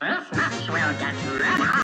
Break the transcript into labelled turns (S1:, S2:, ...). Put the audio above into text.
S1: This match will get red hot.